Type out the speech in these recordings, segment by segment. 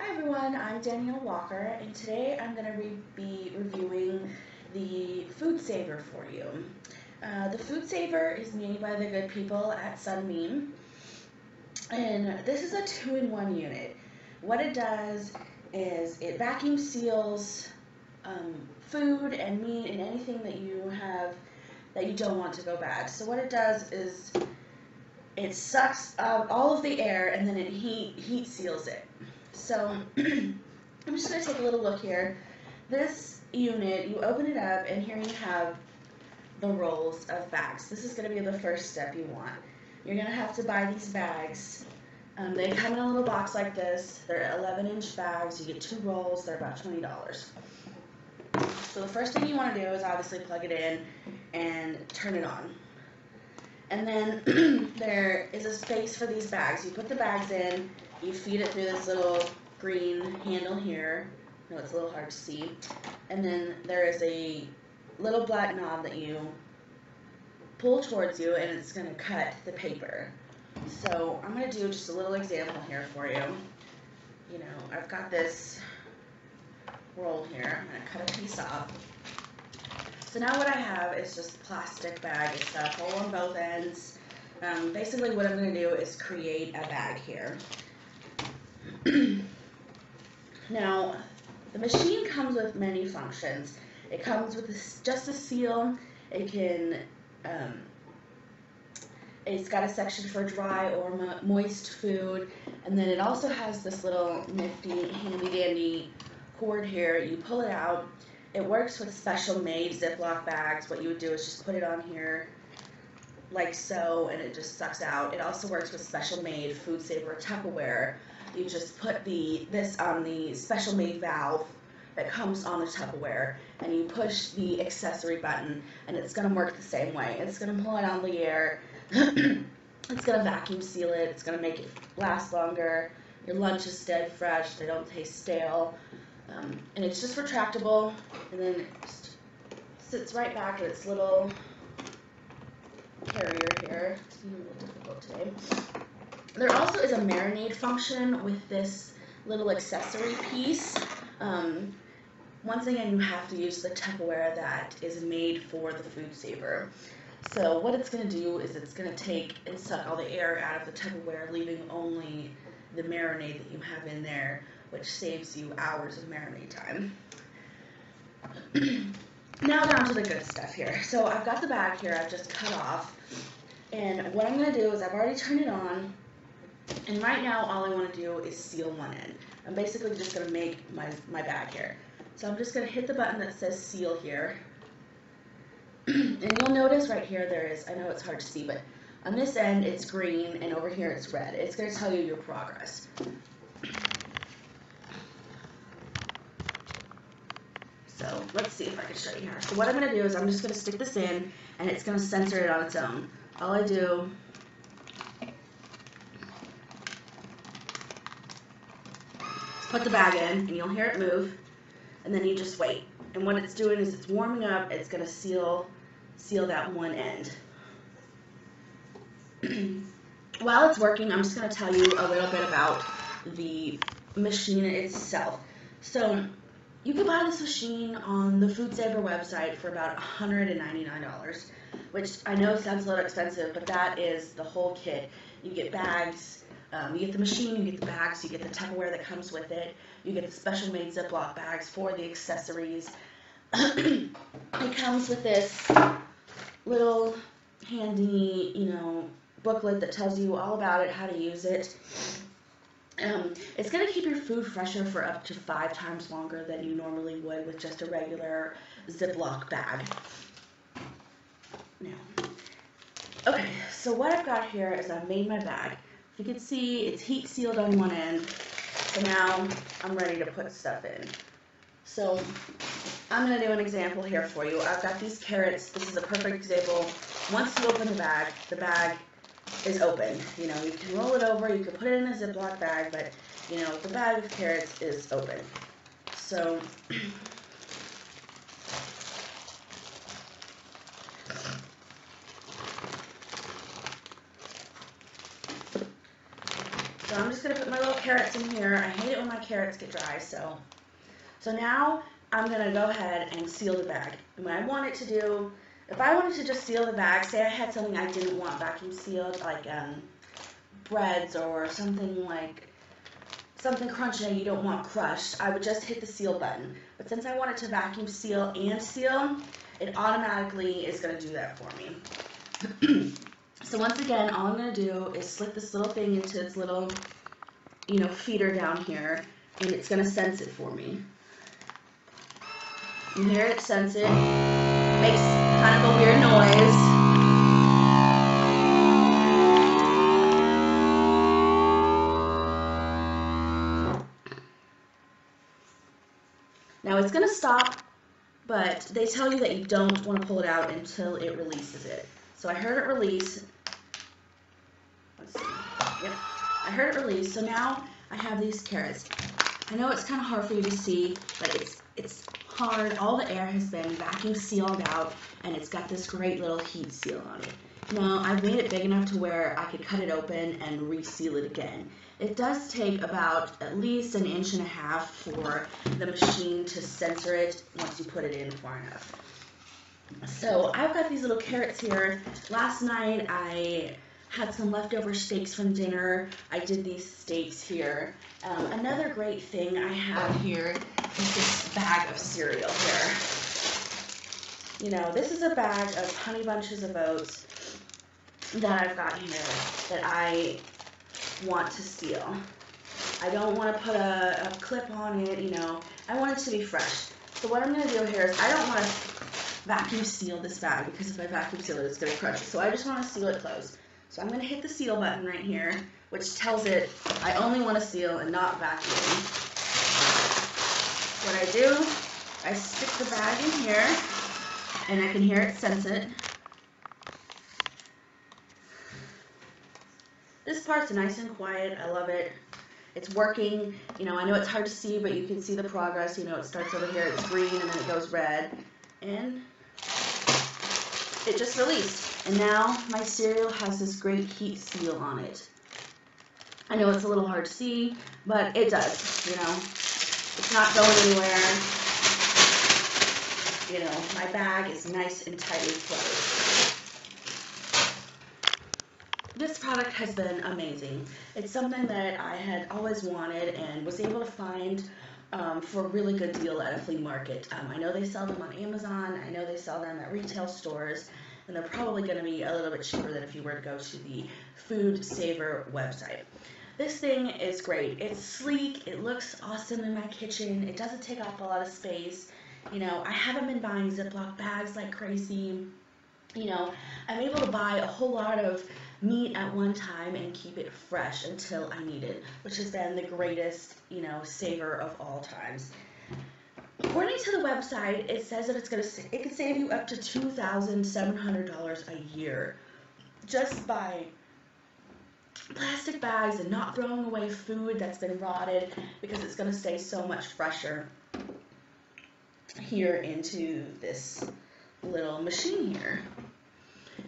Hi everyone, I'm Danielle Walker, and today I'm going to re- be reviewing the Food Saver for you. Uh, the Food Saver is made by the good people at Sunbeam, and this is a two in one unit. What it does is it vacuum seals um, food and meat and anything that you have that you don't want to go bad. So, what it does is it sucks out all of the air and then it heat, heat seals it. So I'm just going to take a little look here. This unit, you open it up and here you have the rolls of bags. This is going to be the first step you want. You're going to have to buy these bags. Um, they come in a little box like this. They're 11 inch bags. You get two rolls. They're about $20. So the first thing you want to do is obviously plug it in and turn it on. And then there is a space for these bags. You put the bags in, you feed it through this little green handle here. No, it's a little hard to see. And then there is a little black knob that you pull towards you and it's going to cut the paper. So I'm going to do just a little example here for you. You know, I've got this roll here. I'm going to cut a piece off. So now what I have is just plastic bag. It's got a hole on both ends. Um, basically what I'm going to do is create a bag here. now, the machine comes with many functions. It comes with just a seal. It can, um, it's got a section for dry or mo moist food. And then it also has this little nifty, handy dandy cord here. You pull it out. It works with special made Ziploc bags. What you would do is just put it on here like so and it just sucks out. It also works with special made food saver Tupperware. You just put the this on the special made valve that comes on the Tupperware and you push the accessory button and it's going to work the same way. It's going to pull it out the air. it's going to vacuum seal it. It's going to make it last longer. Your lunch is dead fresh. They don't taste stale. Um, and it's just retractable and then it just sits right back in its little carrier here. It's a little difficult today. There also is a marinade function with this little accessory piece. Um, once again, you have to use the Tupperware that is made for the food saver. So what it's going to do is it's going to take and suck all the air out of the Tupperware, leaving only the marinade that you have in there, which saves you hours of marinade time. now down to the good stuff here. So I've got the bag here, I've just cut off. And what I'm going to do is I've already turned it on. And right now all I want to do is seal one end. I'm basically just going to make my, my bag here. So I'm just going to hit the button that says seal here. and you'll notice right here there is, I know it's hard to see, but on this end it's green and over here it's red. It's going to tell you your progress. So let's see if I can show you here. So what I'm going to do is I'm just going to stick this in and it's going to censor it on its own. All I do put the bag in and you'll hear it move and then you just wait. And what it's doing is it's warming up, it's going to seal seal that one end. While it's working, I'm just going to tell you a little bit about the machine itself. So you can buy this machine on the Food Saver website for about $199, which I know sounds a little expensive, but that is the whole kit. You get bags, um, you get the machine, you get the bags, you get the Tupperware that comes with it, you get the special made Ziploc bags for the accessories. it comes with this little handy, you know, booklet that tells you all about it, how to use it. Um, it's going to keep your food fresher for up to five times longer than you normally would with just a regular Ziploc bag. Now, okay, so what I've got here is I've made my bag. You can see it's heat sealed on one end, so now I'm ready to put stuff in. So I'm going to do an example here for you. I've got these carrots. This is a perfect example. Once you open the bag, the bag is open. You know, you can roll it over, you can put it in a Ziploc bag, but, you know, the bag of carrots is open. So, So I'm just gonna put my little carrots in here. I hate it when my carrots get dry, so. So now I'm gonna go ahead and seal the bag. And what I want it to do, if I wanted to just seal the bag, say I had something I didn't want vacuum sealed, like um, breads or something like something crunchy that you don't want crushed, I would just hit the seal button. But since I want it to vacuum seal and seal, it automatically is going to do that for me. so once again, all I'm going to do is slip this little thing into its little, you know, feeder down here, and it's going to sense it for me. You hear it sense it, makes kind of a weird noise. Now it's going to stop, but they tell you that you don't want to pull it out until it releases it. So I heard it release. Let's see. Yep. I heard it release. So now I have these carrots. I know it's kind of hard for you to see, but it's it's hard. All the air has been vacuum sealed out, and it's got this great little heat seal on it. Now, I've made it big enough to where I could cut it open and reseal it again. It does take about at least an inch and a half for the machine to censor it once you put it in far enough. So I've got these little carrots here. Last night I had some leftover steaks from dinner. I did these steaks here. Um, another great thing I have here is this bag of cereal here. You know, this is a bag of Honey Bunches of Oats that I've got here that I want to seal. I don't want to put a, a clip on it, you know. I want it to be fresh. So what I'm going to do here is I don't want to vacuum seal this bag because if I vacuum seal it, it's going to crush it. So I just want to seal it closed. So I'm going to hit the seal button right here, which tells it I only want to seal and not vacuum. What I do, I stick the bag in here, and I can hear it sense it. This part's nice and quiet. I love it. It's working. You know, I know it's hard to see, but you can see the progress. You know, it starts over here, it's green, and then it goes red. And it just released. And now my cereal has this great heat seal on it. I know it's a little hard to see, but it does, you know. It's not going anywhere. You know, my bag is nice and tightly closed this product has been amazing. It's something that I had always wanted and was able to find um, for a really good deal at a flea market. Um, I know they sell them on Amazon. I know they sell them at retail stores, and they're probably going to be a little bit cheaper than if you were to go to the Food Saver website. This thing is great. It's sleek. It looks awesome in my kitchen. It doesn't take up a lot of space. You know, I haven't been buying Ziploc bags like crazy. You know, I'm able to buy a whole lot of meat at one time and keep it fresh until I need it, which has been the greatest, you know, saver of all times. According to the website, it says that it's to it could save you up to two thousand seven hundred dollars a year just by plastic bags and not throwing away food that's been rotted because it's going to stay so much fresher here into this little machine here.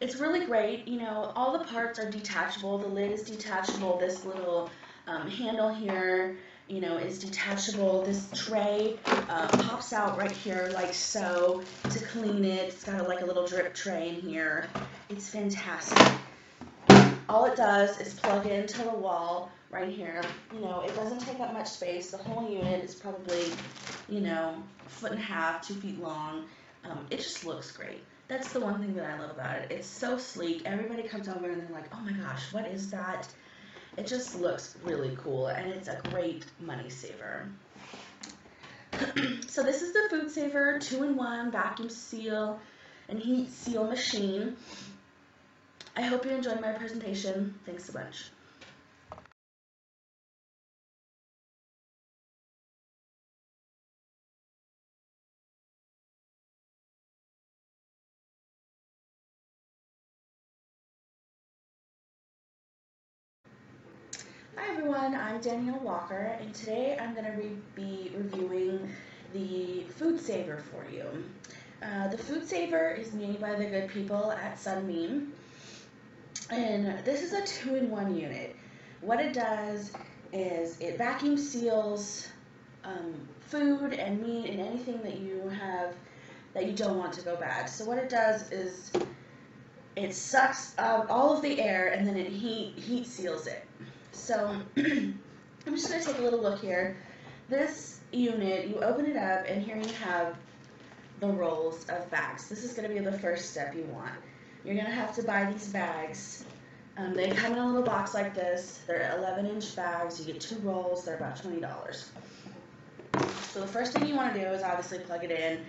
It's really great. You know, all the parts are detachable. The lid is detachable. This little um, handle here, you know, is detachable. This tray uh, pops out right here like so to clean it. It's got a, like a little drip tray in here. It's fantastic. All it does is plug into the wall right here. You know, it doesn't take up much space. The whole unit is probably, you know, foot and a half, two feet long. Um, it just looks great that's the one thing that I love about it. It's so sleek. Everybody comes over and they're like, oh my gosh, what is that? It just looks really cool and it's a great money saver. so this is the Food Saver 2-in-1 vacuum seal and heat seal machine. I hope you enjoyed my presentation. Thanks a bunch. Hi everyone, I'm Danielle Walker and today I'm going to re be reviewing the Food Saver for you. Uh, the Food Saver is made by the good people at Sunbeam and this is a two-in-one unit. what it does is it vacuum seals um, food and meat and anything that you have that you don't want to go bad. So what it does is it sucks out all of the air and then it heat heat seals it. So I'm just gonna take a little look here. This unit, you open it up and here you have the rolls of bags. This is gonna be the first step you want. You're gonna have to buy these bags. Um, they come in a little box like this. They're 11 inch bags. You get two rolls. They're about $20. So the first thing you want to do is obviously plug it in.